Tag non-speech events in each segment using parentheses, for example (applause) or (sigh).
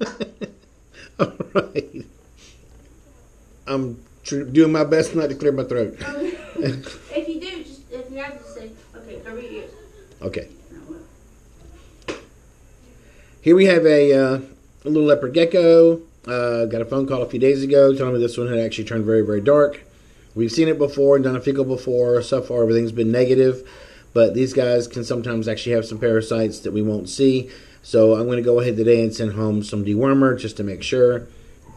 (laughs) All right. I'm tr- doing my best not to clear my throat. (laughs) if you do, just if you have to say, okay, cover your ears. Okay. Here we have a, uh, a little leopard gecko. Uh, got a phone call a few days ago telling me this one had actually turned very, very dark. We've seen it before and done a fecal before. So far, everything's been negative, but these guys can sometimes actually have some parasites that we won't see. So I'm going to go ahead today and send home some dewormer just to make sure.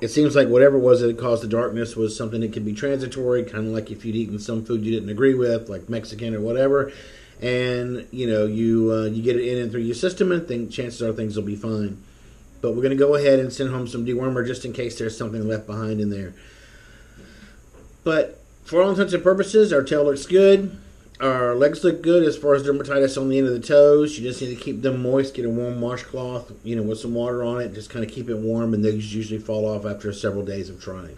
It seems like whatever it was that caused the darkness was something that could be transitory, kind of like if you'd eaten some food you didn't agree with, like Mexican or whatever, and you know you uh, you get it in and through your system, and think chances are things will be fine. But we're going to go ahead and send home some dewormer just in case there's something left behind in there. But for all intents and purposes, our tail looks good. Our legs look good as far as dermatitis on the end of the toes. You just need to keep them moist. Get a warm washcloth, you know, with some water on it. Just kind of keep it warm, and those usually fall off after several days of trying.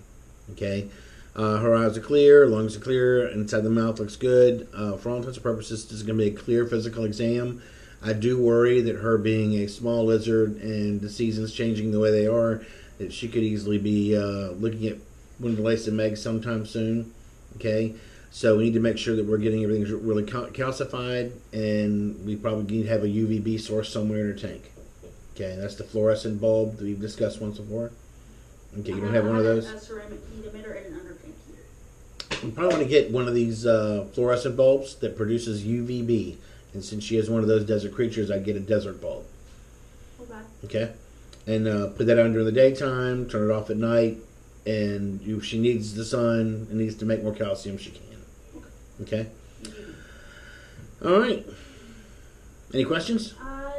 Okay. Uh, her eyes are clear, lungs are clear, inside the mouth looks good. Uh, for all intents and purposes, this is going to be a clear physical exam. I do worry that her being a small lizard and the seasons changing the way they are, that she could easily be uh, looking at one of the lace and eggs sometime soon. Okay, so we need to make sure that we're getting everything really calcified, and we probably need to have a UVB source somewhere in her tank. Okay, that's the fluorescent bulb that we've discussed once before. Okay, you don't have one of those. A ceramic heat emitter and an undertank heater. You probably want to get one of these uh, fluorescent bulbs that produces UVB. And since she is one of those desert creatures, I'd get a desert bulb. Okay. Okay, and uh, put that on during the daytime. Turn it off at night. And if she needs the sun and needs to make more calcium, she can. Okay. All right. Any questions? Uh,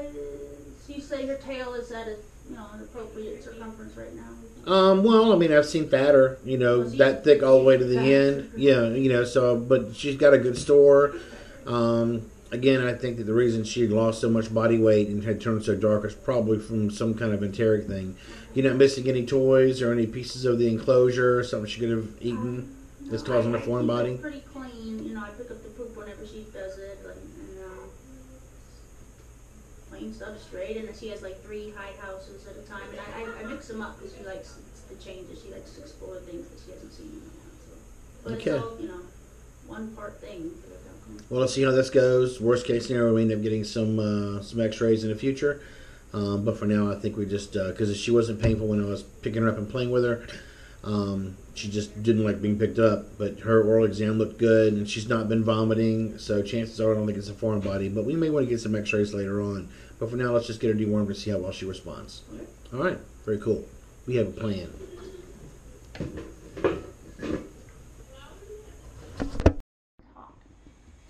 so you say your tail is at a you know an appropriate circumference right now. Um, well, I mean, I've seen fatter, you know, Well, she's- that thick all the way to the end. Yeah, you know, so, but she's got a good store. Um, again, I think that the reason she lost so much body weight and had turned so dark is probably from some kind of enteric thing. You're not missing any toys or any pieces of the enclosure, something she could have eaten that's No, causing I- her I foreign body. Pretty clean, you know. I pick up the poop whenever she does it, like, and um, clean stuff straight. And then she has like three hide houses at a time, and I, I, I mix them up because she likes the changes. She likes to explore things that she hasn't seen. You know, so. But Okay. it's all you know, one part thing for the company. Well, let's see how this goes. Worst case scenario, we end up getting some uh, some X-rays in the future. Um, but for now, I think we just because she wasn't painful when I was picking her up and playing with her. Um, she just didn't like being picked up. But her oral exam looked good, and she's not been vomiting. So chances are, I don't think it's a foreign body. But we may want to get some X-rays later on. But for now, let's just get her dewormed and see how well she responds. All right, very cool. We have a plan.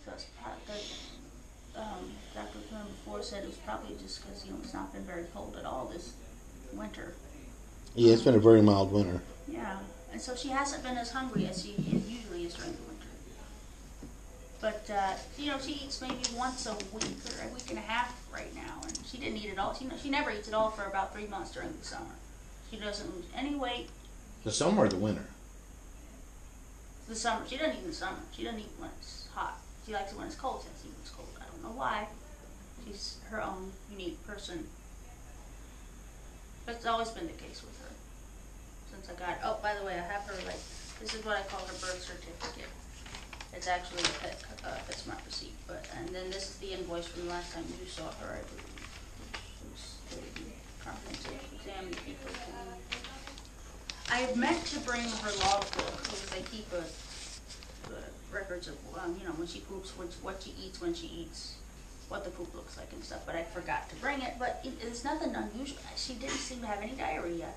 So it's part that, um, Dr. Flynn before said it was probably just because, you know, it's not been very cold at all this winter. Yeah, it's been a very mild winter. Yeah, and so she hasn't been as hungry as she usually is during the winter. But, uh, you know, she eats maybe once a week or a week and a half right now, and she didn't eat at all. She, she never eats at all for about three months during the summer. She doesn't lose any weight The summer or the winter? the summer. She doesn't eat in the summer. She doesn't eat when it's hot. She likes it when it's cold. She doesn't eat when it's cold. I don't know why. She's her own unique person. It's always been the case with her since I got. Oh, by the way, I have her like this is what I call her birth certificate. It's actually a pet, uh, PetSmart receipt, but and then this is the invoice from the last time you saw her. I believe. I meant to bring her logbook because I keep a, uh records of um, you know when she poops, what she eats when she eats, what the poop looks like and stuff. But I forgot to bring it. But it, it's nothing unusual. She didn't seem to have any diarrhea.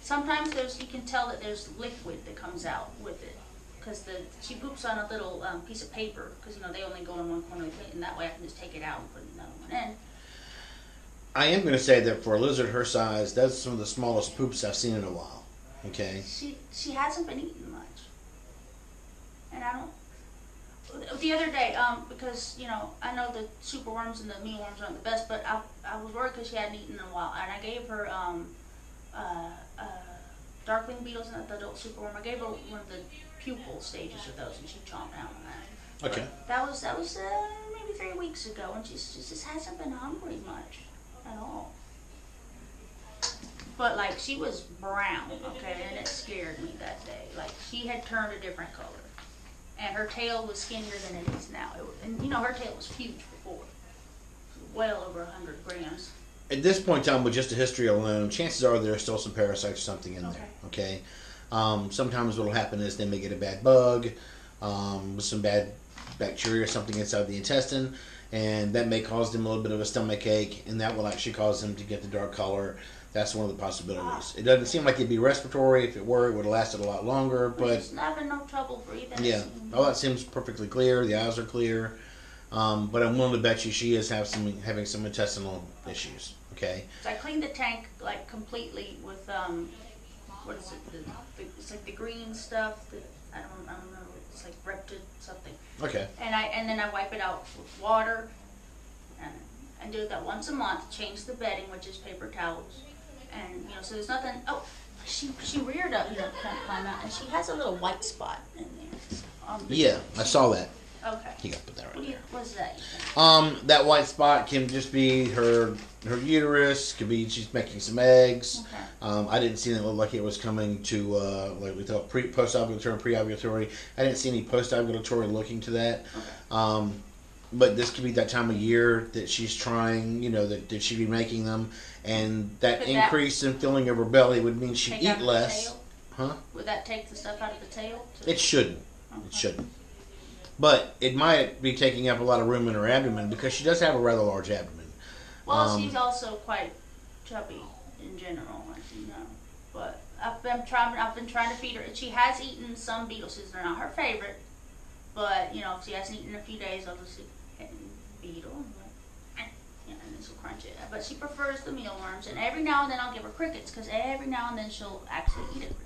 Sometimes there's you can tell that there's liquid that comes out with it because the she poops on a little um, piece of paper because you know they only go in one corner of the plate and that way I can just take it out and put another one in. I am going to say that for a lizard her size, that's some of the smallest poops I've seen in a while. Okay. She she hasn't been eating much, and I don't. The other day, um, because you know I know the super worms and the mealworms aren't the best, but I I was worried because she hadn't eaten in a while, and I gave her um, uh, uh, darkling beetles and the adult superworm. I gave her one of the pupal stages of those, and she chomped down on that. Okay. That was that was uh, maybe three weeks ago, and she, she just hasn't been hungry much at all. But like she was brown, okay, and it scared me that day. Like she had turned a different color, and her tail was skinnier than it is now. It, and you know her tail was huge before, well over a hundred grams. At this point in time, with just the history alone, chances are there's still some parasites or something in there. Okay. Um, sometimes what'll happen is they may get a bad bug, um, with some bad bacteria or something inside the intestine, and that may cause them a little bit of a stomach ache, and that will actually cause them to get the dark color. That's one of the possibilities. It doesn't seem like it'd be respiratory. If it were, it would have lasted a lot longer. But she's having no trouble breathing. yeah, all that seems perfectly clear. The eyes are clear. Um, but I'm willing to bet you she is have some having some intestinal issues. Okay. So I cleaned the tank like completely with um, what is it? The, the, it's like the green stuff. I don't I don't know. It's like Reptid something. Okay. And I and then I wipe it out with water. And I do that once a month. Change the bedding, which is paper towels. And you know, so there's nothing. Oh, she she reared up, you know, of climb out, and she has a little white spot in there. Um, Yeah, I saw that. Okay. You got to put that What right you, there. what's that? Um, that white spot can just be her her uterus. Could be she's making some eggs. Okay. Um, I didn't see it look like it was coming to uh, like we thought pre post ovulatory and pre ovulatory. I didn't see any post ovulatory looking to that. Okay. Um, but this could be that time of year that she's trying. You know that, that she'd be making them, and that Could that- increase in filling of her belly would mean she'd eat less. Huh? Would that take the stuff out of the tail? It shouldn't. It shouldn't. But it might be taking up a lot of room in her abdomen because she does have a rather large abdomen. Well, Um, she's also quite chubby in general, as you know. But I've been trying. I've been trying to feed her. She has eaten some beetle seeds. They're not her favorite, but you know, if she hasn't eaten in a few days, I'll eat beetle. and like, eh, and then she'll crunch it. But she prefers the mealworms, and every now and then I'll give her crickets because every now and then she'll actually eat cricket.